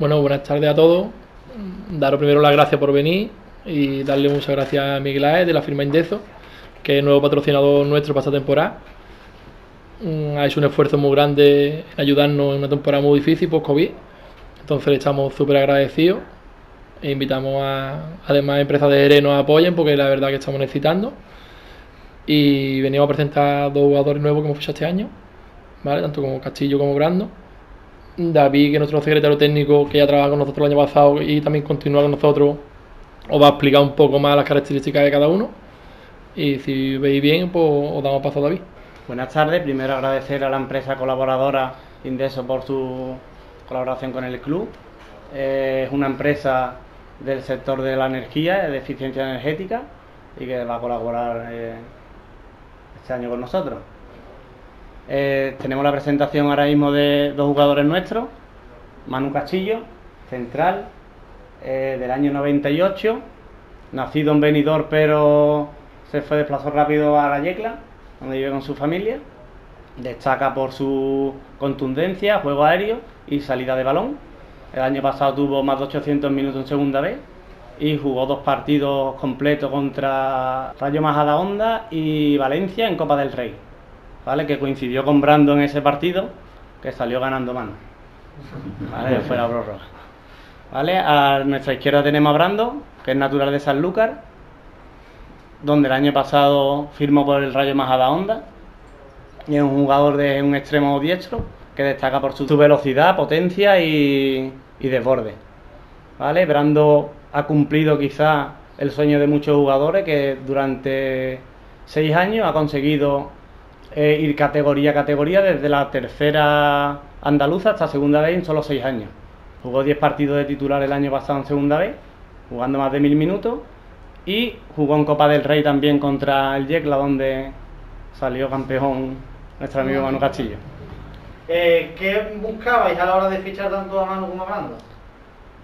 Bueno, buenas tardes a todos. Daros primero las gracias por venir y darle muchas gracias a Miguel Aez de la firma Indezo, que es nuevo patrocinador nuestro para esta temporada. Mm, Ha hecho un esfuerzo muy grande en ayudarnos en una temporada muy difícil post-COVID. Entonces le estamos súper agradecidos e invitamos a además empresas de Jerez nos apoyen porque la verdad que estamos necesitando. Y venimos a presentar dos jugadores nuevos que hemos fichado este año, ¿vale? tanto como Castillo como Grando. David, que es nuestro secretario técnico, que ya trabaja con nosotros el año pasado y también continúa con nosotros, os va a explicar un poco más las características de cada uno. Y si veis bien, pues os damos paso David. Buenas tardes. Primero agradecer a la empresa colaboradora Indeso por su colaboración con el club. Eh, es una empresa del sector de la energía, de eficiencia energética y que va a colaborar eh, este año con nosotros. Eh, tenemos la presentación ahora mismo de dos jugadores nuestros. Manu Castillo, central, eh, del año 98, nacido en Benidorm pero se fue desplazó rápido a la Yecla, donde vive con su familia. Destaca por su contundencia, juego aéreo y salida de balón. El año pasado tuvo más de 800 minutos en segunda vez y jugó dos partidos completos contra Rayo Majadahonda y Valencia en Copa del Rey. ¿Vale? Que coincidió con Brando en ese partido, que salió ganando mano. ¿Vale? Fue la prórroga. ¿Vale? A nuestra izquierda tenemos a Brando, que es natural de Sanlúcar, donde el año pasado firmó por el Rayo Majadahonda y es un jugador de un extremo diestro que destaca por su, su velocidad, potencia y, y desborde. ¿Vale? Brando ha cumplido quizá el sueño de muchos jugadores que durante seis años ha conseguido eh, ir categoría a categoría desde la tercera andaluza hasta segunda vez en solo seis años. Jugó 10 partidos de titular el año pasado en segunda vez, jugando más de mil minutos y jugó en Copa del Rey también contra el Yecla donde salió campeón nuestro amigo Manu Castillo. Eh, ¿Qué buscabais a la hora de fichar tanto a Manu como a Brando?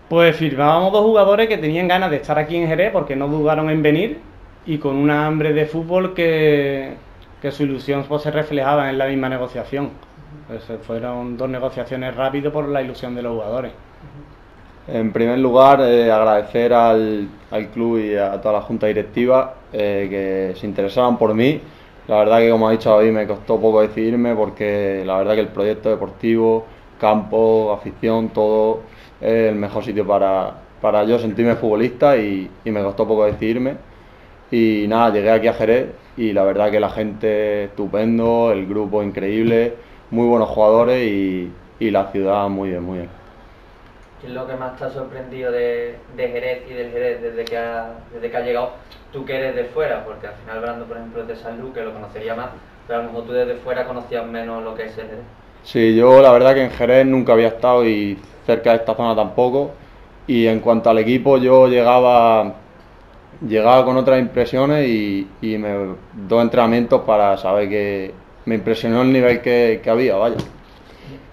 Pues firmábamos dos jugadores que tenían ganas de estar aquí en Jerez porque no dudaron en venir y con una hambre de fútbol que, que su ilusión pues, se reflejaba en la misma negociación. Pues, eh, fueron dos negociaciones rápidas por la ilusión de los jugadores. En primer lugar, eh, agradecer al, al club y a toda la junta directiva eh, que se interesaban por mí. La verdad que, como ha dicho David, me costó poco decidirme porque la verdad que el proyecto deportivo, campo, afición, todo es el mejor sitio para, para yo sentirme futbolista y, y me costó poco decidirme. Y nada, llegué aquí a Jerez y la verdad que la gente estupendo, el grupo increíble, muy buenos jugadores y, y la ciudad muy bien, muy bien. ¿Qué es lo que más te ha sorprendido de, de Jerez y del Jerez desde que, ha, desde que ha llegado? Tú que eres de fuera, porque al final Brando, por ejemplo, es de San Luis, que lo conocería más, pero a lo mejor tú desde fuera conocías menos lo que es el Jerez. Sí, yo la verdad que en Jerez nunca había estado y cerca de esta zona tampoco. Y en cuanto al equipo, yo llegaba, llegaba con otras impresiones y, y me dos entrenamientos para saber que me impresionó el nivel que, que había, vaya.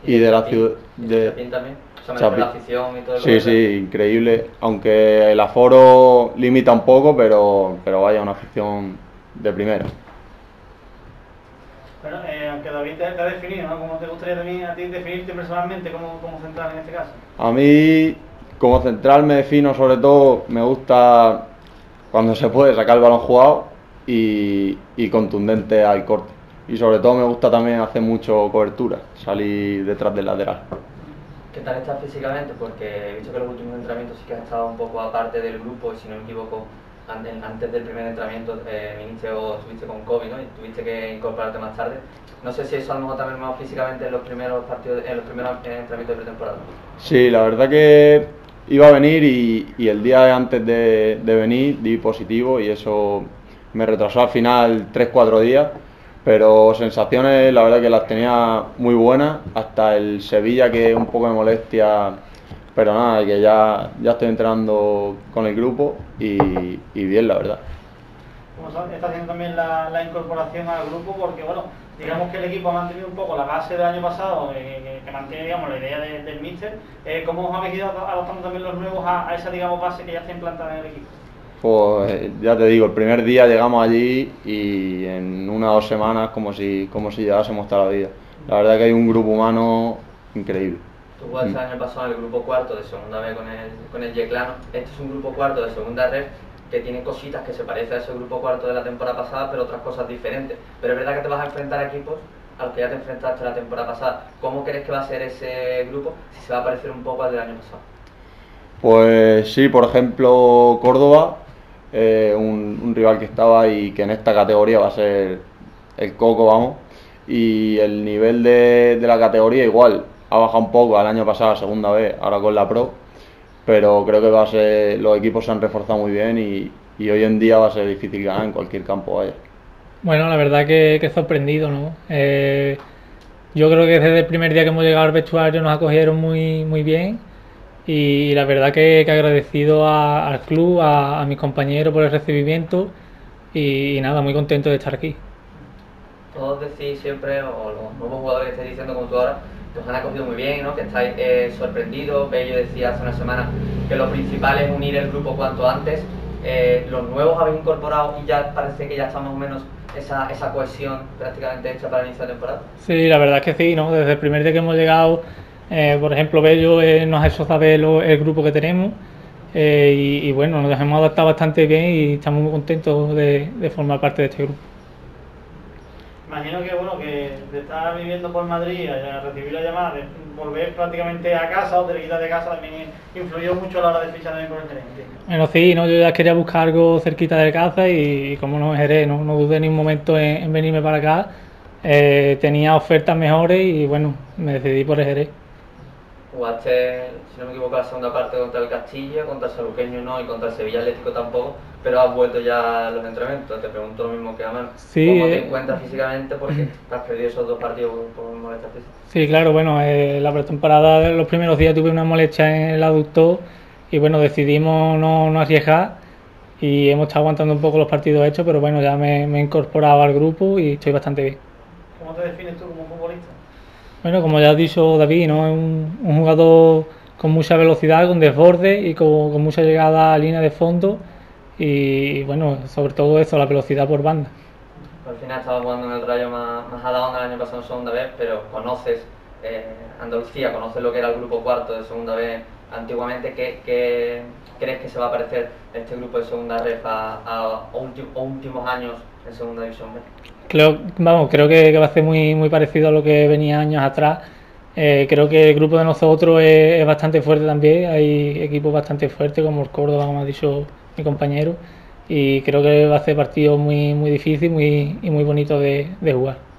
Y de la Chapín? ciudad. ¿Y De, Chapín también? O sea, a la Chapín. afición y todo Sí, sí, increíble. Aunque el aforo limita un poco, pero, pero vaya, una afición de primera. Bueno, eh, aunque David te, te ha definido, ¿no? ¿Cómo te gustaría también a ti definirte personalmente como, como central en este caso? A mí, como central, me defino sobre todo, me gusta cuando se puede sacar el balón jugado y, y contundente al corte. Y sobre todo me gusta también hacer mucho cobertura, salir detrás del lateral. ¿Qué tal estás físicamente? Porque he visto que los últimos entrenamientos sí que has estado un poco aparte del grupo y si no me equivoco, antes del primer entrenamiento eh, viniste o estuviste con COVID, ¿no? Y tuviste que incorporarte más tarde. No sé si eso a lo mejor también más físicamente en los primeros partidos, en los primeros eh, entrenamientos de pretemporada. Sí, la verdad que iba a venir y, el día antes de, de venir di positivo y eso me retrasó al final 3-4 días, pero sensaciones la verdad que las tenía muy buenas, hasta el Sevilla que un poco de molestia, pero nada, que ya, ya estoy entrenando con el grupo y bien la verdad. Como está haciendo también la, la incorporación al grupo porque, bueno, digamos que el equipo ha mantenido un poco la base del año pasado, eh, que, que mantiene, digamos, la idea de- del míster. Eh, ¿Cómo os habéis ido adaptando también los nuevos a, a esa, digamos, base que ya está implantada en el equipo? Pues eh, ya te digo, el primer día llegamos allí y en una o dos semanas como si, como si llegásemos toda la vida. La verdad que hay un grupo humano increíble. Tú jugaste el año pasado en el grupo cuarto de segunda vez con el, con el Yeclano. Este es un grupo cuarto de segunda red que tiene cositas que se parece a ese grupo cuarto de la temporada pasada, pero otras cosas diferentes. Pero es verdad que te vas a enfrentar a equipos a los que ya te enfrentaste la temporada pasada. ¿Cómo crees que va a ser ese grupo si se va a parecer un poco al del año pasado? Pues sí, por ejemplo, Córdoba, eh, un, un rival que estaba y que en esta categoría va a ser el Coco, vamos. Y el nivel de, de la categoría igual, ha bajado un poco al año pasado, segunda vez, ahora con la Pro. Pero creo que va a ser, los equipos se han reforzado muy bien y, y hoy en día va a ser difícil ganar en cualquier campo, vaya. Bueno, la verdad que, que sorprendido, ¿no? Eh, yo creo que desde el primer día que hemos llegado al vestuario nos acogieron muy, muy bien y la verdad que, que agradecido a- al club, a, a mis compañeros por el recibimiento y, nada, muy contento de estar aquí. Todos decís siempre, o los nuevos jugadores que estáis diciendo como tú ahora, que os han acogido muy bien, ¿no? que estáis eh, sorprendidos. Bello decía hace una semana que lo principal es unir el grupo cuanto antes. Eh, los nuevos habéis incorporado y ya parece que ya está más o menos esa, esa cohesión prácticamente hecha para el inicio de temporada. Sí, la verdad es que sí, ¿no? Desde el primer día que hemos llegado, eh, por ejemplo, Bello eh, nos ha hecho saber lo- el grupo que tenemos y, y bueno, nos hemos adaptado bastante bien y estamos muy contentos de, de formar parte de este grupo. Imagino que bueno que de estar viviendo por Madrid a recibir la llamada de volver prácticamente a casa o cerquita de casa también influyó mucho a la hora de fichar también con el entiendo. Bueno, sí, ¿no? yo ya quería buscar algo cerquita de casa y, como no Jerez, no, no dudé ni un momento en, en venirme para acá. Eh, tenía ofertas mejores y bueno, me decidí por el Jerez. Jugaste, si no me equivoco, la segunda parte contra el Castilla, contra el Saluqueño no y contra el Sevilla Atlético tampoco, pero has vuelto ya a los entrenamientos. Te pregunto lo mismo que a Manu. Sí, ¿Cómo eh. te encuentras físicamente? Porque has perdido esos dos partidos por, por molestias. Sí, claro, bueno, eh, la pretemporada, los primeros días tuve una molestia en el aductor y bueno, decidimos no, no arriesgar y hemos estado aguantando un poco los partidos hechos, pero bueno, ya me, me he incorporado al grupo y estoy bastante bien. ¿Cómo te defines tú como? Bueno, como ya ha dicho David, ¿no? es un, un jugador con mucha velocidad, con desborde y con, con mucha llegada a línea de fondo y bueno, sobre todo eso, la velocidad por banda. Al final estabas jugando en el Rayo más, más a la onda el año pasado en segunda vez, pero conoces eh, Andalucía, conoces lo que era el grupo cuarto de segunda vez antiguamente. ¿Qué, qué crees que se va a parecer este grupo de segunda ref a, a a últimos años en segunda división B? Creo, vamos, creo que, va a ser muy, muy parecido a lo que venía años atrás. Eh, creo que el grupo de nosotros es, bastante fuerte también. Hay equipos bastante fuertes como el Córdoba, como ha dicho mi compañero. Y creo que va a ser partido muy, muy difícil y muy bonito de, de jugar.